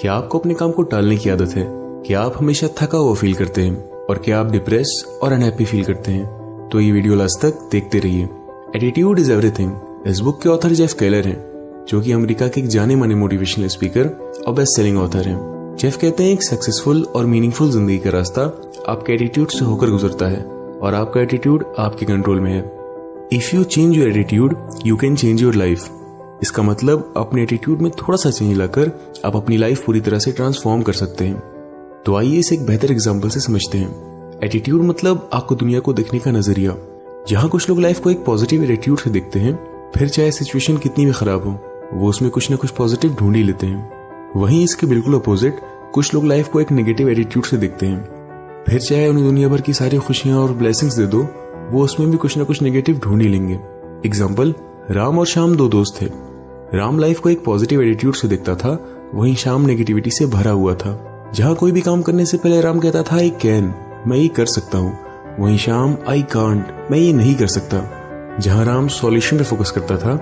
क्या आपको अपने काम को टालने की आदत है? क्या आप हमेशा थका हुआ फील करते हैं? और क्या आप डिप्रेस और अनहैप्पी फील करते हैं? तो ये वीडियो लास्ट तक देखते रहिए। एटीट्यूड इज़ एवरीथिंग इस बुक के ऑथर जेफ केलर हैं, जो कि अमेरिका के एक जाने माने मोटिवेशनल स्पीकर और बेस्ट सेलिंग ऑथर हैं। जेफ कहते हैं, एक सक्सेसफुल और मीनिंगफुल ज़िंदगी का रास्ता आपके एटीट्यूड से होकर गुजरता है और आपका एटीट्यूड आपके कंट्रोल में है। If you change your attitude you can change your life इसका मतलब अपने एटीट्यूड में थोड़ा सा चेंज लाकर आप अपनी लाइफ पूरी तरह से ट्रांसफॉर्म कर सकते हैं। तो आइए इसे एक बेहतर एग्ज़ाम्पल से समझते हैं। एटीट्यूड मतलब आपको दुनिया को देखने का नज़रिया। जहाँ कुछ लोग लाइफ को एक पॉजिटिव एटीट्यूड से देखते हैं, फिर चाहे सिचुएशन कितनी भी खराब हो, वो उसमें कुछ ना कुछ पॉजिटिव ढूंढ ही लेते हैं। वहीं इसके बिल्कुल अपोजिट कुछ लोग लाइफ को एक नेगेटिव एटीट्यूड से देखते हैं। फिर चाहे उन्हें दुनिया भर की सारी खुशियाँ और ब्लेसिंग्स दे दो, वो उसमें भी कुछ ना कुछ नेगेटिव ढूंढ ही लेंगे। एग्ज़ाम्पल राम और श्याम दो दोस्त थे। राम लाइफ को एक पॉजिटिव एटीट्यूड से देखता था, वहीं श्याम नेगेटिविटी से भरा हुआ था। जहाँ कोई भी काम करने से पहले राम कहता था आई कैन मैं ये कर सकता हूँ। वहीं श्याम आई कांट मैं ये नहीं कर सकता। जहाँ राम सॉल्यूशन पे फोकस करता था,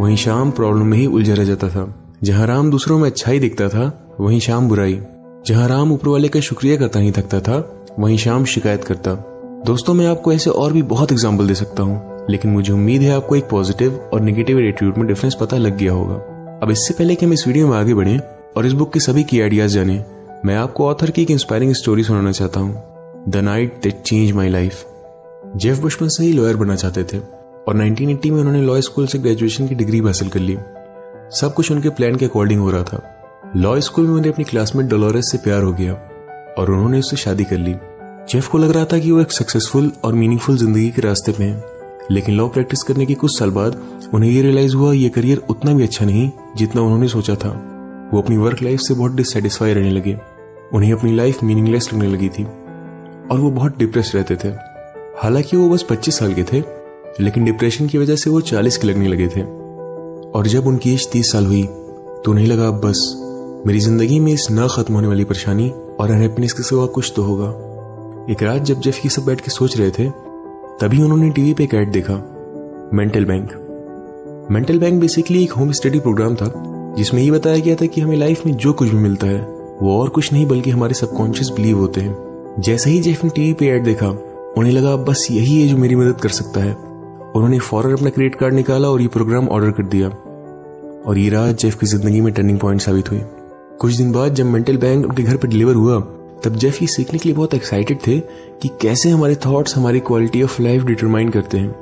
वहीं शाम प्रॉब्लम में ही उलझा रह जाता था। जहाँ राम दूसरों में अच्छाई दिखता था, वहीं शाम बुराई। जहाँ राम ऊपर वाले का शुक्रिया करता नहीं, थकता था, वहीं शाम शिकायत करता। दोस्तों, मैं आपको ऐसे और भी बहुत एग्ज़ाम्पल दे सकता हूँ। लेकिन मुझे उम्मीद है आपको एक पॉजिटिव और निगेटिव एटीट्यूड में डिफरेंस पता लग गया होगा। अब इससे पहले कि हम इस वीडियो में आगे बढ़े और इस बुक के सभी की आइडियाज़ जाने, मैं आपको ऑथर की एक इंस्पायरिंग स्टोरी सुनाना चाहता हूँ। The night that change my life Jeff बचपन से ही लॉयर बनना चाहते थे और 1980 में उन्होंने लॉ स्कूल से ग्रेजुएशन की डिग्री हासिल कर ली। सब कुछ उनके प्लान के अकॉर्डिंग हो रहा था। लॉ स्कूल में उन्हें अपनी क्लासमेट डोलोरेस से प्यार हो गया और उन्होंने उससे शादी कर ली। जेफ को लग रहा था कि वो एक सक्सेसफुल और मीनिंगफुल ज़िंदगी के रास्ते पे है। लेकिन लॉ प्रैक्टिस करने के कुछ साल बाद उन्हें ये रियलाइज़ हुआ ये करियर उतना भी अच्छा नहीं जितना उन्होंने सोचा था। वो अपनी वर्क लाइफ से बहुत डिससेटिस्फाई रहने लगे। उन्हें अपनी लाइफ मीनिंगलेस लगने लगी थी। और वो बहुत डिप्रेस रहते थे। हालाँकि वो बस 25 साल के थे, लेकिन डिप्रेशन की वजह से वो 40 के लगने लगे थे। और जब उनकी एज 30 साल हुई तो उन्हें लगा, बस, मेरी ज़िंदगी में इस न खत्म होने वाली परेशानी और अनहैप्पीनेस के सिवा कुछ तो होगा। एक रात जब जेफ ये सब बैठ के सोच रहे थे तभी उन्होंने टीवी पे एक ऐड देखा mental bank mental bank basically एक होम स्टडी प्रोग्राम था, जिसमें ये बताया गया था कि हमें लाइफ में जो कुछ भी मिलता है, वो और कुछ नहीं, बल्कि हमारे सबकॉन्शियस बिलीव होते हैं। जैसे ही जेफ ने टीवी पे ऐड देखा, उन्हें लगा बस यही है जो मेरी मदद कर सकता है। उन्होंने फ़ौरन अपना क्रेडिट कार्ड निकाला और ये प्रोग्राम ऑर्डर कर दिया। और ये रात जेफ की ज़िंदगी में टर्निंग पॉइंट साबित हुई। कुछ दिन बाद जब मेंटल बैंक उनके घर पर डिलीवर हुआ तब जेफ ये सीखने के लिए बहुत एक्साइटेड थे कि कैसे हमारे थॉट्स हमारी क्वालिटी ऑफ़ लाइफ डिटरमाइन करते हैं।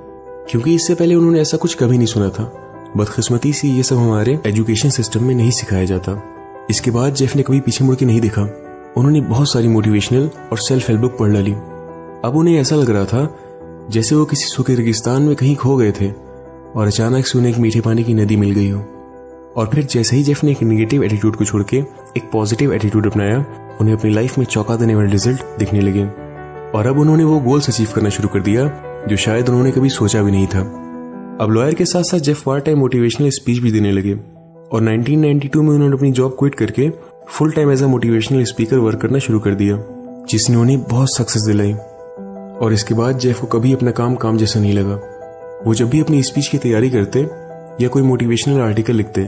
क्योंकि इससे पहले उन्होंने ऐसा कुछ कभी नहीं सुना था। बदकिस्मती से ये सब हमारे एजुकेशन सिस्टम में नहीं सिखाया जाता। इसके बाद जेफ ने कभी पीछे मुड़ के नहीं देखा। उन्होंने बहुत सारी मोटिवेशनल और सेल्फ हेल्प बुक पढ़ डाली। अब उन्हें ऐसा लग रहा था जैसे वो किसी सूखे रेगिस्तान में कहीं खो गए थे और अचानक से उन्हें एक मीठे पानी की नदी मिल गई हो। और फिर जैसे ही जेफ ने एक निगेटिव एटीट्यूड को छोड़ के एक पॉजिटिव एटीट्यूड अपनाया उन्हें अपनी लाइफ में चौंका देने वाले रिज़ल्ट दिखने लगे। और अब उन्होंने वो गोल्स अचीव करना शुरू कर दिया, जो शायद उन्होंने कभी सोचा भी नहीं था। अब लॉयर के साथ साथ Jeff part time motivational speech भी देने लगे। और 1992 में उन्होंने अपनी जॉब क्विट करके full time as a motivational speaker work करना शुरू कर दिया, जिसने उन्हें बहुत सक्सेस दिलाई। और इसके बाद जेफ को कभी अपना काम काम जैसा नहीं लगा। वो जब भी अपनी स्पीच की तैयारी करते या कोई मोटिवेशनल आर्टिकल लिखते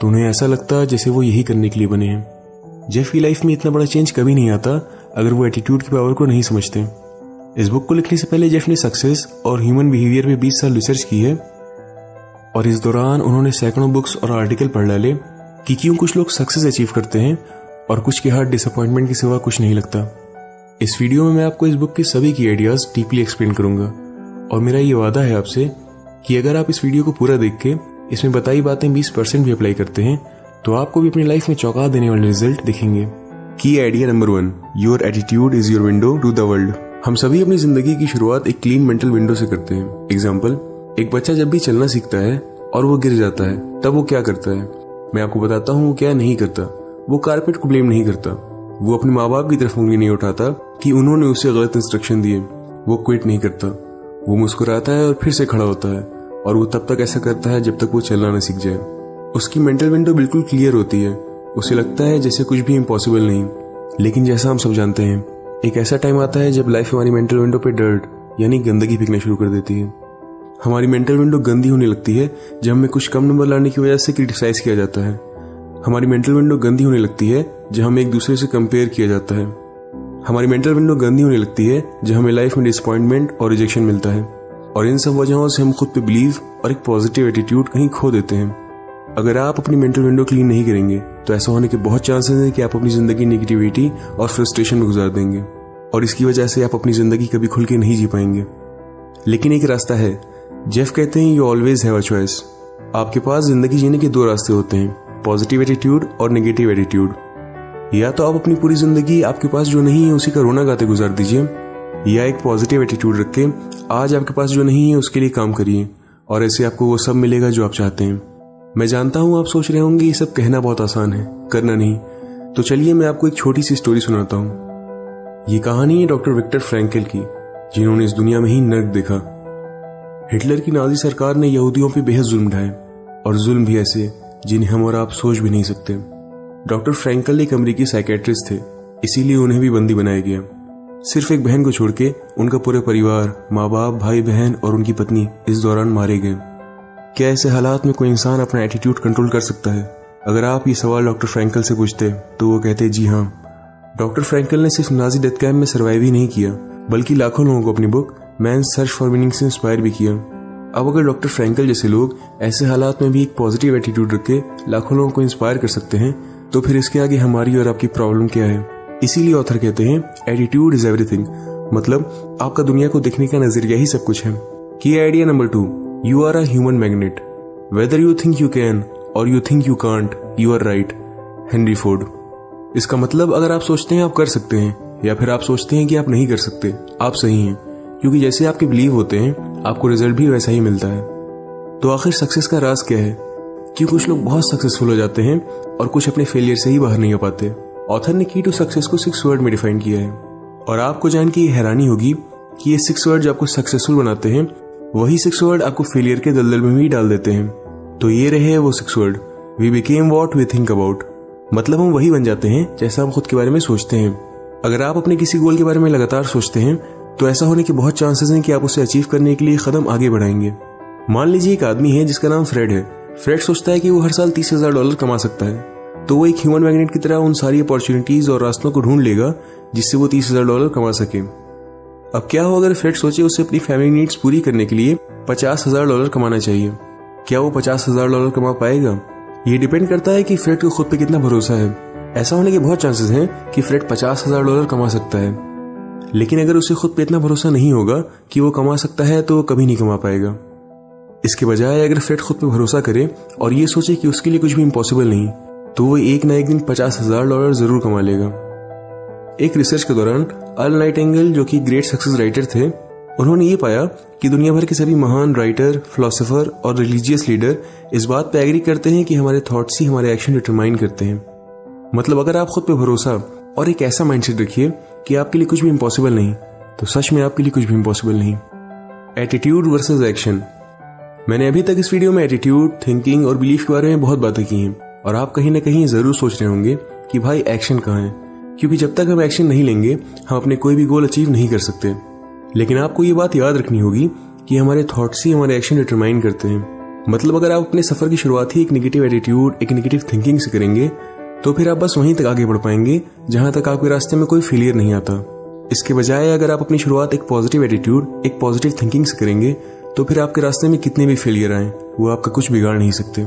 तो उन्हें ऐसा लगता जैसे वो यही करने के लिए बने हैं। जेफ की लाइफ में इतना बड़ा चेंज कभी नहीं आता, अगर वो एटीट्यूड की पावर को नहीं समझते। इस बुक को लिखने से पहले जेफ ने सक्सेस और ह्यूमन बिहेवियर में 20 साल रिसर्च की है। और इस दौरान उन्होंने सैकड़ों बुक्स और आर्टिकल पढ़ डाले कि क्यों कुछ लोग सक्सेस अचीव करते हैं और कुछ के हाथ डिसअपॉइंटमेंट के सिवा कुछ नहीं लगता। इस वीडियो में मैं आपको इस बुक के सभी की आइडियाज़ डीपली एक्सप्लेन करूँगा। और मेरा ये वादा है आपसे कि अगर आप इस वीडियो को पूरा देख के इसमें बताई बातें 20 परसेंट भी अप्लाई करते हैं तो आपको भी अपनी लाइफ में चौंका देने वाले रिज़ल्ट दिखेंगे। Key idea number one your attitude is your window to the world हम सभी अपनी ज़िंदगी की शुरुआत एक क्लीन मेंटल विंडो से करते हैं। एग्ज़ाम्पल एक बच्चा जब भी चलना सीखता है और वो गिर जाता है तब वो क्या करता है? मैं आपको बताता हूँ वो क्या नहीं करता। वो कारपेट को ब्लेम नहीं करता। वो अपने माँ बाप की तरफ़ उंगली नहीं उठाता कि उन्होंने उसे गलत इंस्ट्रक्शन दिए। वो क्विट नहीं करता। वो मुस्कुराता है और फिर से खड़ा होता है और वो तब तक ऐसा करता है जब तक वो चलना न सीख जाए। उसकी मेंटल विंडो बिल्कुल क्लियर होती है। उसे लगता है जैसे कुछ भी इम्पॉसिबल नहीं। लेकिन जैसा हम सब जानते हैं, एक ऐसा टाइम आता है जब लाइफ हमारी मेंटल विंडो पे डर्ट यानी गंदगी फेंकना शुरू कर देती है। हमारी मेंटल विंडो गंदी होने लगती है, जब हमें कुछ कम नंबर लाने की वजह से क्रिटिसाइज किया जाता है। हमारी मेंटल विंडो गंदी होने लगती है, जब हमें एक दूसरे से कंपेयर किया जाता है। हमारी मेंटल विंडो गंदी होने लगती है, जब हमें लाइफ में डिसअपॉइंटमेंट और रिजेक्शन मिलता है। और इन सब वजहों से हम खुद पे बिलीव और एक पॉजिटिव एटीट्यूड कहीं खो देते हैं। अगर आप अपनी मेंटल विंडो क्लीन नहीं करेंगे तो ऐसा होने के बहुत चांसेस हैं कि आप अपनी ज़िंदगी नेगेटिविटी और फ्रस्ट्रेशन में गुजार देंगे। और इसकी वजह से आप अपनी ज़िंदगी कभी खुल के नहीं जी पाएँगे। लेकिन एक रास्ता है। जेफ कहते हैं you always have a choice आपके पास ज़िंदगी जीने के दो रास्ते होते हैं। पॉजिटिव एटीट्यूड और नेगेटिव एटीट्यूड या तो आप अपनी पूरी ज़िंदगी आपके पास जो नहीं है, उसी का रोना गाते गुजार दीजिए। या एक पॉजिटिव एटीट्यूड रख। के आज आपके पास जो नहीं है, उसके लिए काम करिए। और ऐसे आपको वो सब मिलेगा जो आप चाहते हैं। मैं जानता हूँ आप सोच रहे होंगे ये सब कहना बहुत आसान है, करना नहीं। तो चलिए मैं आपको एक छोटी सी स्टोरी सुनाता हूँ। ये कहानी है डॉक्टर विक्टर फ्रैंकल की, जिन्होंने इस दुनिया में ही नर्क देखा। हिटलर की नाजी सरकार ने यहूदियों पर बेहद जुल्म ढाए, और जुल्म भी ऐसे, जिन्हें हम और आप सोच भी नहीं सकते। डॉक्टर फ्रैंकल एक अमरीकी साइकेट्रिस्ट थे, इसीलिए उन्हें भी बंदी बनाया गया। सिर्फ़ एक बहन को छोड़ के उनका पूरे परिवार, माँ बाप भाई बहन और उनकी पत्नी इस दौरान मारे गए। क्या ऐसे हालात में कोई इंसान अपना एटीट्यूड कंट्रोल कर सकता है? अगर आप ये सवाल डॉक्टर फ्रैंकल से पूछते तो वो कहते, जी हाँ। डॉक्टर फ्रैंकल ने सिर्फ़ नाजी डेथ कैम्प में सर्वाइव ही नहीं किया, बल्कि लाखों लोगों को अपनी book man search for meaning से इंस्पायर भी किया। अब अगर डॉक्टर फ्रैंकल जैसे लोग ऐसे हालात में भी एक पॉजिटिव एटीट्यूड रख के लाखों लोगों को इंस्पायर कर सकते हैं तो फिर इसके आगे हमारी और आपकी प्रॉब्लम क्या है? इसीलिए ऑथर कहते हैं एटीट्यूड इज़ एवरीथिंग मतलब आपका दुनिया को देखने का नज़रिया ही सब कुछ है। Key idea number two you are human magnet whether you think you can or you think you can't you are right Henry Ford इसका मतलब अगर आप सोचते हैं आप कर सकते हैं, या फिर आप सोचते हैं कि आप नहीं कर सकते, आप सही हैं, क्योंकि जैसे आपके बिलीव होते हैं, आपको रिज़ल्ट भी वैसा ही मिलता है। तो आखिर सक्सेस का राज क्या है? कि कुछ लोग बहुत सक्सेसफुल हो जाते हैं और कुछ अपने फेलियर से ही बाहर नहीं हो पाते। ऑथर ने की टू सक्सेस को सिक्स वर्ड में डिफाइन किया है। और आपको जान की हैरानी होगी कि ये सिक्स वर्ड आपको सक्सेसफुल बनाते हैं वही सिक्स वर्ड आपको फेलियर के दलदल में भी डाल देते हैं। तो ये रहे वो six word we became what we think about मतलब हम वही बन जाते हैं, जैसा हम खुद के बारे में सोचते हैं। अगर आप अपने किसी गोल के बारे में लगातार सोचते हैं तो ऐसा होने के बहुत चांसेस हैं कि आप उसे अचीव करने के लिए कदम आगे बढ़ाएँगे। मान लीजिए एक आदमी है, जिसका नाम फ्रेड है। फ्रेड सोचता है कि वो हर साल तीस हज़ार डॉलर कमा सकता है। तो वो एक ह्यूमन मैग्नेट की तरह उन सारी अपॉर्चुनिटीज़ और रास्तों को ढूंढ लेगा, जिससे वो तीस हज़ार डॉलर कमा सके। अब क्या हो अगर फ्रेड सोचे उसे अपनी फैमिली नीड्स पूरी करने के लिए पचास हज़ार डॉलर कमाना चाहिए? क्या वो पचास हज़ार डॉलर कमा पाएगा? ये डिपेंड करता है कि फ्रेड को खुद पे कितना भरोसा है। ऐसा होने के बहुत चांसेस हैं कि फ्रेड पचास हज़ार डॉलर कमा सकता है। लेकिन अगर उसे खुद पे इतना भरोसा नहीं होगा कि वो कमा सकता है तो वो कभी नहीं कमा पाएगा। इसके बजाय अगर फ्रेड खुद पे भरोसा करे और ये सोचे कि उसके लिए कुछ भी इम्पॉसिबल नहीं तो वो एक ना एक दिन पचास हज़ार डॉलर ज़रूर कमा लेगा। एक रिसर्च के दौरान अल नाइट एंगल जो कि ग्रेट सक्सेस राइटर थे, उन्होंने ये पाया कि दुनिया भर के सभी महान राइटर फिलोसोफर और रिलीजियस लीडर इस बात पर एग्री करते हैं कि हमारे थॉट्स ही हमारे एक्शन डिटरमाइन करते हैं। मतलब अगर आप खुद पे भरोसा और एक ऐसा माइंडसेट रखिए कि आपके लिए कुछ भी इम्पॉसिबल नहीं तो सच में आपके लिए कुछ भी इम्पॉसिबल नहीं। एटीट्यूड वर्सेस एक्शन मैंने अभी तक इस वीडियो में एटीट्यूड थिंकिंग और बिलीफ के बारे में बहुत बातें की हैं, और आप कहीं ना कहीं ज़रूर सोच रहे होंगे कि भाई एक्शन कहाँ है। क्योंकि जब तक हम एक्शन नहीं लेंगे, हम अपने कोई भी गोल अचीव नहीं कर सकते। लेकिन आपको ये बात याद रखनी होगी कि हमारे थॉट्स ही हमारे एक्शन डिटरमाइन करते हैं। मतलब अगर आप अपने सफ़र की शुरुआत ही एक निगेटिव एटीट्यूड एक निगेटिव थिंकिंग से करेंगे तो फिर आप बस वहीं तक आगे बढ़ पाएँगे, जहाँ तक आपके रास्ते में कोई फेलियर नहीं आता। इसके बजाय अगर आप अपनी शुरुआत एक पॉजिटिव एटीट्यूड एक पॉजिटिव थिंकिंग से करेंगे तो फिर आपके रास्ते में कितने भी फेलियर आए, वो आपका कुछ बिगाड़ नहीं सकते।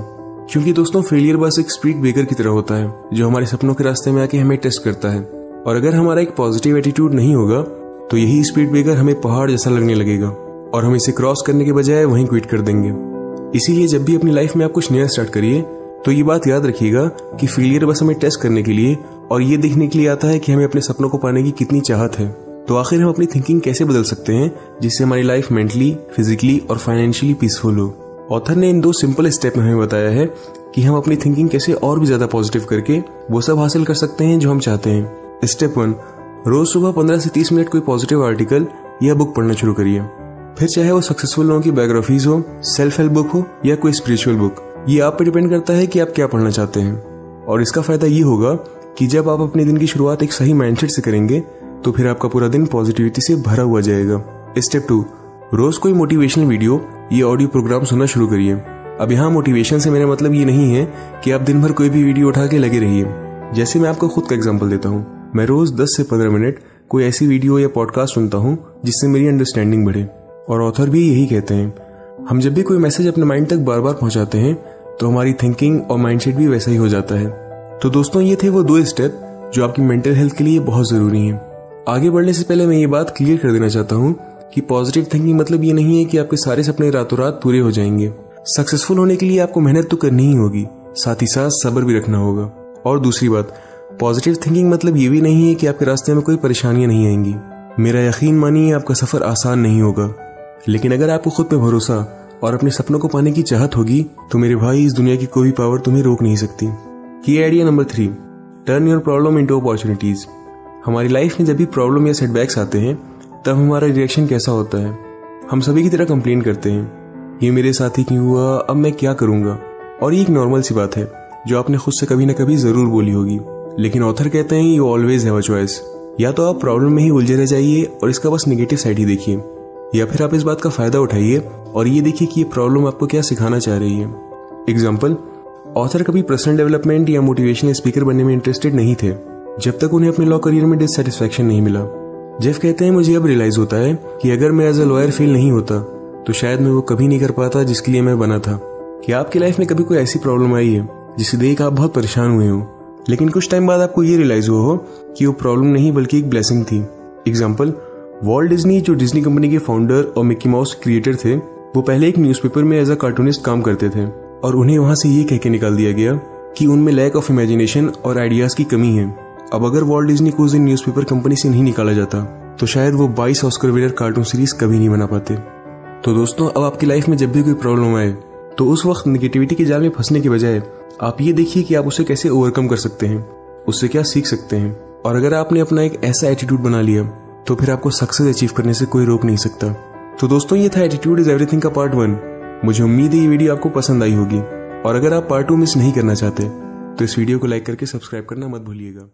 क्योंकि दोस्तों फेलियर बस एक स्पीड ब्रेकर की तरह होता है, जो हमारे सपनों के रास्ते में आके हमें टेस्ट करता है। और अगर हमारा एक पॉजिटिव एटीट्यूड नहीं होगा तो यही स्पीड ब्रेकर हमें पहाड़ जैसा लगने लगेगा, और हम इसे क्रॉस करने के बजाय वहीं क्विट कर देंगे। इसीलिए जब भी अपनी लाइफ में आप कुछ नया स्टार्ट करिए तो ये बात याद रखिएगा कि फेलियर बस हमें टेस्ट करने के लिए और ये देखने के लिए आता है कि हमें अपने सपनों को पाने की कितनी चाहत है। तो आखिर हम अपनी थिंकिंग कैसे बदल सकते हैं, जिससे हमारी लाइफ मेंटली फिजिकली और फाइनेंशियली पीसफुल हो? ऑथर ने इन दो सिंपल स्टेप में हमें बताया है कि हम अपनी थिंकिंग कैसे और भी ज़्यादा पॉजिटिव करके वो सब हासिल कर सकते हैं जो हम चाहते हैं। स्टेप वन रोज सुबह पंद्रह से तीस मिनट कोई पॉजिटिव आर्टिकल या बुक पढ़ना शुरू करिए। फिर चाहे वो सक्सेसफुल लोगों की बायोग्राफीज हो सेल्फ हेल्प बुक हो या कोई स्पिरिचुअल बुक ये आप पे डिपेंड करता है कि आप क्या पढ़ना चाहते हैं। और इसका फ़ायदा ये होगा कि जब आप अपने दिन की शुरुआत एक सही माइंडसेट से करेंगे तो फिर आपका पूरा दिन पॉजिटिविटी से भरा हुआ जाएगा। स्टेप टू रोज कोई मोटिवेशनल वीडियो या ऑडियो प्रोग्राम सुनना शुरू करिए। अब यहाँ मोटिवेशन से मेरा मतलब ये नहीं है कि आप दिन भर कोई भी वीडियो उठा के लगे रहिए। जैसे मैं आपको खुद का एग्ज़ाम्पल देता हूँ। मैं रोज 10 से 15 मिनट कोई ऐसी वीडियो या पॉडकास्ट सुनता हूँ, जिससे मेरी अंडरस्टैंडिंग बढ़े। और ऑथर भी यही कहते हैं, हम जब भी कोई मैसेज अपने माइंड तक बार बार पहुंचाते हैं तो हमारी थिंकिंग और माइंडसेट भी वैसा ही हो जाता है। तो दोस्तों, ये थे वो दो स्टेप जो आपकी मेंटल हेल्थ के लिए बहुत ज़रूरी है। आगे बढ़ने से पहले मैं ये बात क्लियर कर देना चाहता हूँ कि पॉजिटिव थिंकिंग मतलब ये नहीं है कि आपके सारे सपने रातों रात पूरे हो जाएँगे। सक्सेसफुल होने के लिए आपको मेहनत तो करनी ही होगी, साथ ही साथ सब्र भी रखना होगा। और दूसरी बात पॉजिटिव थिंकिंग मतलब ये भी नहीं है कि आपके रास्ते में कोई परेशानियाँ नहीं आएँगी। मेरा यकीन मानिए, आपका सफ़र आसान नहीं होगा। लेकिन अगर आपको खुद पे भरोसा और अपने सपनों को पाने की चाहत होगी तो मेरे भाई, इस दुनिया की कोई पावर तुम्हें रोक नहीं सकती। Key idea number three turn your problem into opportunities हमारी लाइफ में जब भी प्रॉब्लम या सेटबैक्स आते हैं तब हमारा रिएक्शन कैसा होता है? हम सभी की तरह कंप्लेन करते हैं। ये मेरे साथ ही क्यों हुआ? अब मैं क्या करूँगा? और ये एक नॉर्मल सी बात है, जो आपने खुद से कभी ना कभी ज़रूर बोली होगी। लेकिन ऑथर कहते हैं you always have a choice या तो आप प्रॉब्लम में ही उलझे रह जाइए और इसका बस निगेटिव साइड ही देखिए। या फिर आप इस बात का फ़ायदा उठाइए और ये देखिए कि ये प्रॉब्लम आपको क्या सिखाना चाह रही है। एग्ज़ाम्पल ऑथर कभी पर्सनल डेवलपमेंट या मोटिवेशनल स्पीकर बनने में इंटरेस्टेड नहीं थे, जब तक उन्हें अपने लॉ करियर में डिससेटिस्फेक्शन नहीं मिला। जेफ कहते हैं, मुझे अब रियलाइज़ होता है कि अगर मैं एज अ लॉयर फेल नहीं होता तो शायद मैं वो कभी नहीं कर पाता जिसके लिए मैं बना था। क्या आपकी लाइफ में कभी कोई ऐसी प्रॉब्लम आई है, जिसे देख आप बहुत परेशान हुए हो? लेकिन कुछ टाइम बाद आपको ये रियलाइज़ हुआ हो कि वो प्रॉब्लम नहीं, बल्कि एक ब्लेसिंग थी। एग्ज़ाम्पल वॉल्ट डिज्नी जो डिज्नी कंपनी के फाउंडर और मिक्की माउस क्रिएटर थे, वो पहले एक न्यूज़पेपर में एज अ कार्टूनिस्ट काम करते थे। और उन्हें वहाँ से ये कह के निकाल दिया गया कि उनमें लैक ऑफ़ इमेजिनेशन और आइडियाज़ की कमी है। अब अगर वॉल्ट डिज्नी को उस दिन न्यूज़पेपर कंपनी से नहीं निकाला जाता तो शायद वो 22 ऑस्कर विनर कार्टून सीरीज़ कभी नहीं बना पाते। तो दोस्तों, अब आपकी लाइफ में जब भी कोई प्रॉब्लम आए तो उस वक्त निगेटिविटी के जाल में फंसने के बजाय, आप ये देखिए कि आप उसे कैसे ओवरकम कर सकते हैं, उससे क्या सीख सकते हैं। और अगर आपने अपना एक ऐसा एटीट्यूड बना लिया तो फिर आपको सक्सेस अचीव करने से कोई रोक नहीं सकता। तो दोस्तों, ये था एटीट्यूड इज़ एवरीथिंग का पार्ट वन मुझे उम्मीद है ये वीडियो आपको पसंद आई होगी। और अगर आप पार्ट टू मिस नहीं करना चाहते तो इस वीडियो को लाइक करके सब्सक्राइब करना मत भूलिएगा।